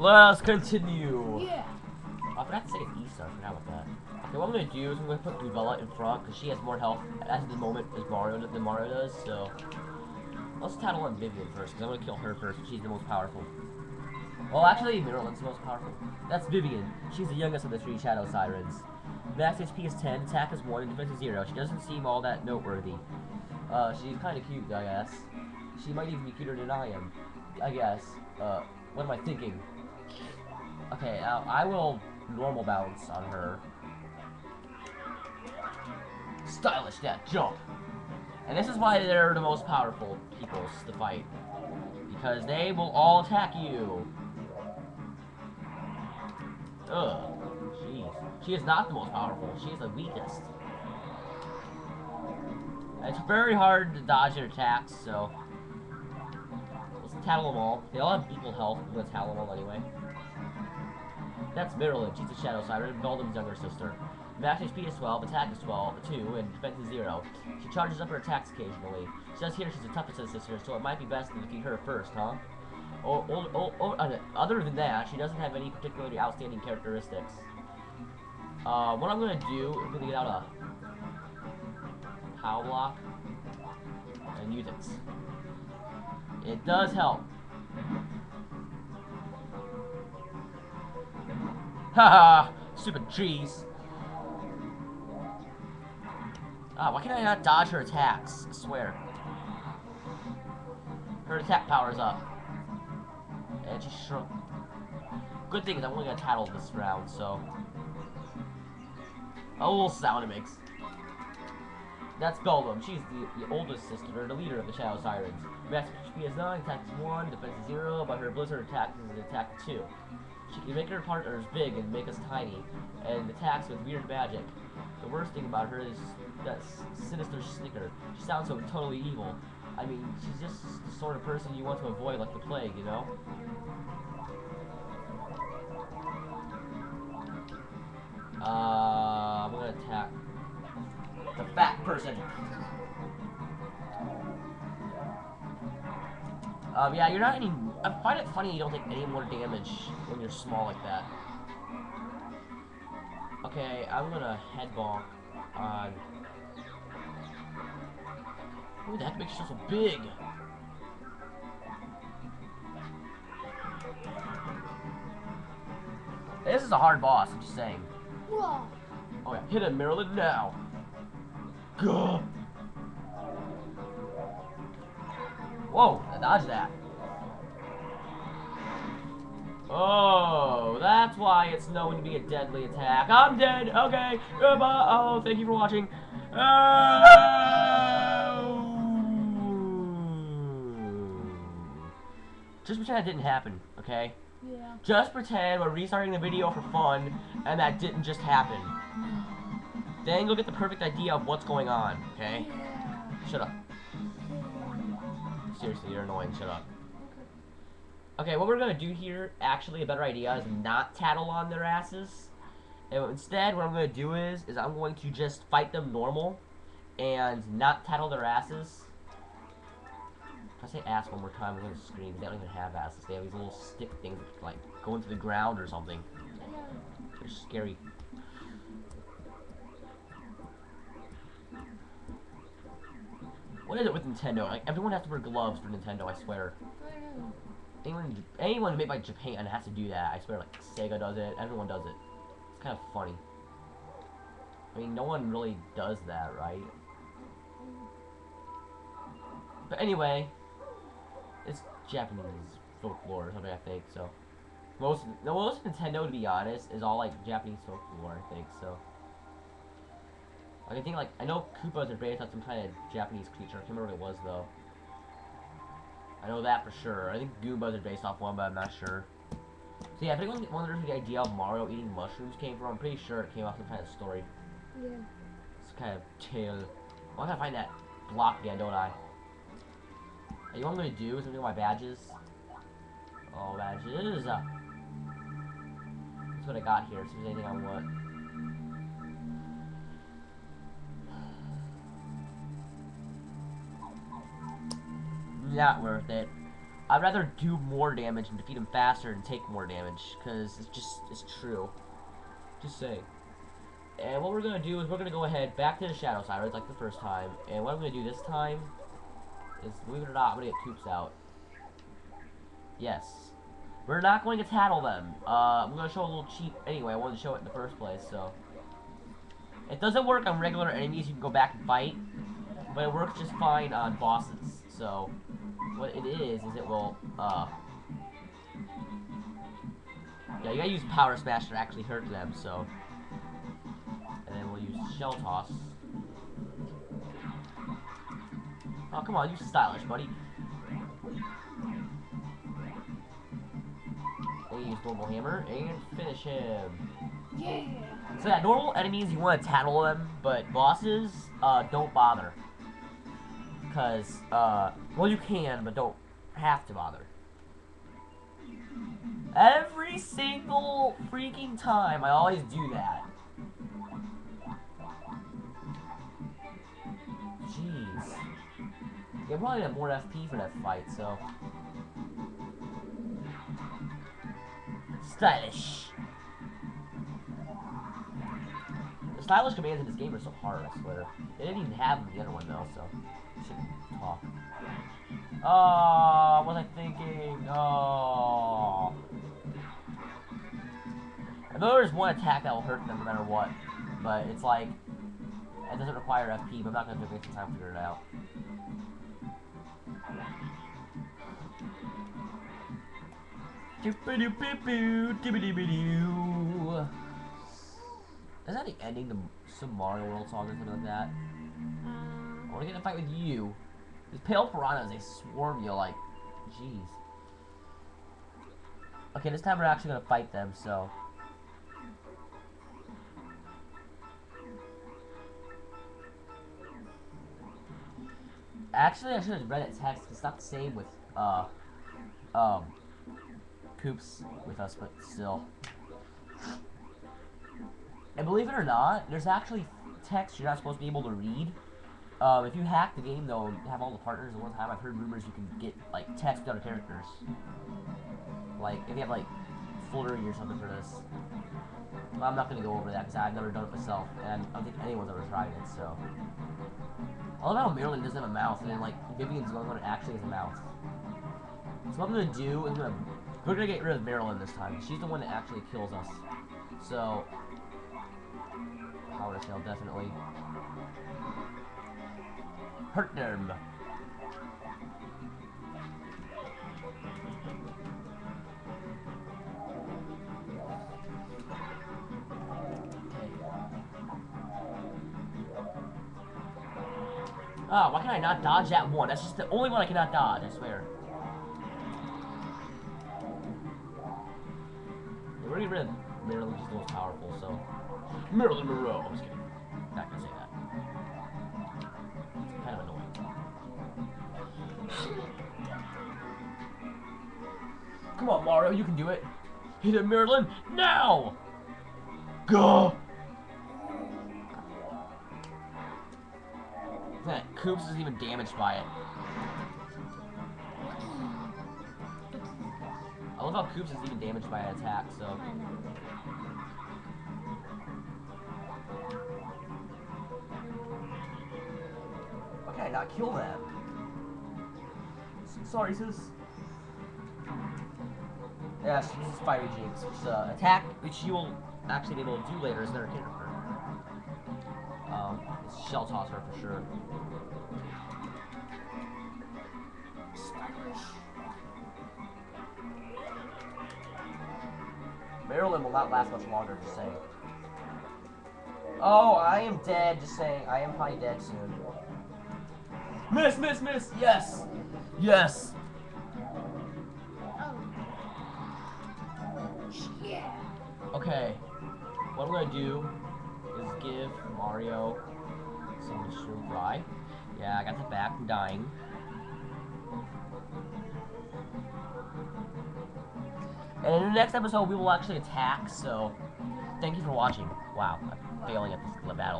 Let us continue. Yeah. I forgot to say it's Easter. I forgot about that. Okay, what I'm gonna do is I'm gonna put Goombella in front because she has more health at the moment as Mario than Mario does. So let's tattle on Vivian first because I'm gonna kill her first. She's the most powerful. Well, actually, Marilyn's the most powerful. That's Vivian. She's the youngest of the three Shadow Sirens. Max HP is 10, attack is 1, and defense is 0. She doesn't seem all that noteworthy. Uh, she's kind of cute, I guess. She might even be cuter than I am. I guess. Uh, what am I thinking? Okay, now I will normal bounce on her. Stylish that jump. And this is why they're the most powerful peoples to fight. Because they will all attack you. Ugh. Jeez. She is not the most powerful. She is the weakest. It's very hard to dodge their attacks, so... Let's tattle them all. They all have equal health. Gonna tattle them all anyway. That's Marilyn. She's a Shadow Siren, Beldam's younger sister. Max HP is 12, attack is 12, 2, and defense is 0. She charges up her attacks occasionally. She says here she's the toughest of the sisters, so it might be best to defeat her first, huh? Oh, oh, oh, oh, uh, other than that, she doesn't have any particularly outstanding characteristics. Uh, what I'm gonna do, I'm gonna get out a power block and use it. It does help. Haha, stupid trees. Ah, why can I not dodge her attacks? I swear. Her attack power's up. And she shrunk. Good thing is I'm only gonna tattle this round, so. A little sound it makes. That's Beldam. She's the, the oldest sister, the leader of the Shadow Sirens. Max HP is 9, attack is 1, defense is 0, but her blizzard attack is an attack 2. She can make her partners big and make us tiny, and attacks with weird magic. The worst thing about her is that sinister snicker. She sounds so totally evil. I mean, she's just the sort of person you want to avoid like the plague, you know? Uh, I'm gonna attack the fat person. Um, yeah, you're not any. I find it funny you don't take any more damage when you're small like that. Okay, I'm gonna head bonk on. The heck makes you so big? This is a hard boss, I'm just saying. Whoa. Oh yeah, hit him, Marilyn, now. Gah. Whoa, I dodged that. Oh, that's why it's known to be a deadly attack. I'm dead. Okay, goodbye. Oh, thank you for watching. Oh. Just pretend that didn't happen, okay? Yeah. Just pretend we're restarting the video for fun, and that didn't just happen. Then you'll get the perfect idea of what's going on, okay? Yeah. Shut up. Seriously, you're annoying. Shut up. Okay, what we're gonna do here, actually, a better idea is not tattle on their asses. And instead, what I'm gonna do is, is I'm going to just fight them normal, and not tattle their asses. If I say ass one more time, I'm gonna scream. They don't even have asses. They have these little stick things that, like go into the ground or something. They're scary. What is it with Nintendo? Like everyone has to wear gloves for Nintendo. I swear. Anyone, anyone made by Japan has to do that. I swear, like Sega does it. Everyone does it. It's kind of funny. I mean, no one really does that, right? But anyway, it's Japanese folklore or something, I think. So most, most Nintendo, to be honest, is all like Japanese folklore. I think so. Like, I think like I know Koopas are based on some kind of Japanese creature. I can't remember what it was though. I know that for sure. I think Goombas are based off one, but I'm not sure. So yeah, if anyone wonders where the idea of Mario eating mushrooms came from, I'm pretty sure it came off some kind of story. Yeah. It's kind of tale. Well, I gotta find that block again, don't I? Hey, you know what I'm gonna do is I'm gonna do my badges. Oh, badges. That's what I got here. See if there's anything I want. Not worth it. I'd rather do more damage and defeat him faster and take more damage, because it's just, it's true. Just say. And what we're going to do is we're going to go ahead back to the Shadow Sirens like the first time. And what I'm going to do this time is, believe it or not, I'm going to get Koops out. Yes. We're not going to tattle them. Uh, I'm going to show a little cheap anyway. I wanted to show it in the first place, so. It doesn't work on regular enemies. You can go back and fight. But it works just fine on bosses. So, what it is, is it will, uh... Yeah, you gotta use Power Smash to actually hurt them, so... And then we'll use Shell Toss. Oh, come on, use Stylish, buddy. And use Normal Hammer, and finish him. Yeah. So yeah, normal enemies, you want to tattle them, but bosses, uh, don't bother. Because, uh, well, you can, but don't have to bother. Every single freaking time, I always do that. Jeez. You probably have more FP for that fight, so. Stylish. Stylish commands in this game are so hard, I swear. They didn't even have them in the other one, though, so. Shouldn't talk. Oh, what was I thinking? Oh. I know there's one attack that will hurt them no matter what, but it's like, it doesn't require FP, but I'm not going to waste the time to figure it out. Is that the ending to some Mario World song or something like that? Um, I want to get in a fight with you. These pale piranhas, they swarm you like, jeez. Okay, this time we're actually gonna fight them, so. Actually, I should have read it text. It's not the same with, uh, um, Koops with us, but still. And believe it or not, there's actually text you're not supposed to be able to read. Um, if you hack the game, though, have all the partners at one time, I've heard rumors you can get, like, text out of characters. Like, if you have, like, fluttering or something for this. I'm not going to go over that, because I've never done it myself, and I don't think anyone's ever tried it, so. I love how Marilyn doesn't have a mouth, and then, like, Vivian's the only one that actually has a mouth. So what I'm going to do is gonna, we're going to get rid of Marilyn this time. She's the one that actually kills us. So, Power Shell, definitely. Hurt them. Ah, why can I not dodge that one? That's just the only one I cannot dodge, I swear. We're getting rid of the most powerful, so. Marilyn Monroe. I'm just kidding. Not gonna say that. It's kind of annoying. Come on, Mario, you can do it. Hit it, Marilyn, now! Go! That Koops isn't even damaged by it. I love how Koops isn't even damaged by an attack, so. I not kill that? S- Sorry, sis. Yes, this is Fiery Jinx, which uh, attack, which you will actually be able to do later as another character. Um, Shell Tosser for sure. Marilyn will not last much longer, just saying. Oh, I am dead, just saying. I am probably dead soon. Miss, miss, miss! Yes! Yes! Yeah. Okay. What I'm gonna do is give Mario some fry. Yeah, I got the back. I'm dying. And in the next episode, we will actually attack, so thank you for watching. Wow, I'm failing at this battle.